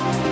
Well,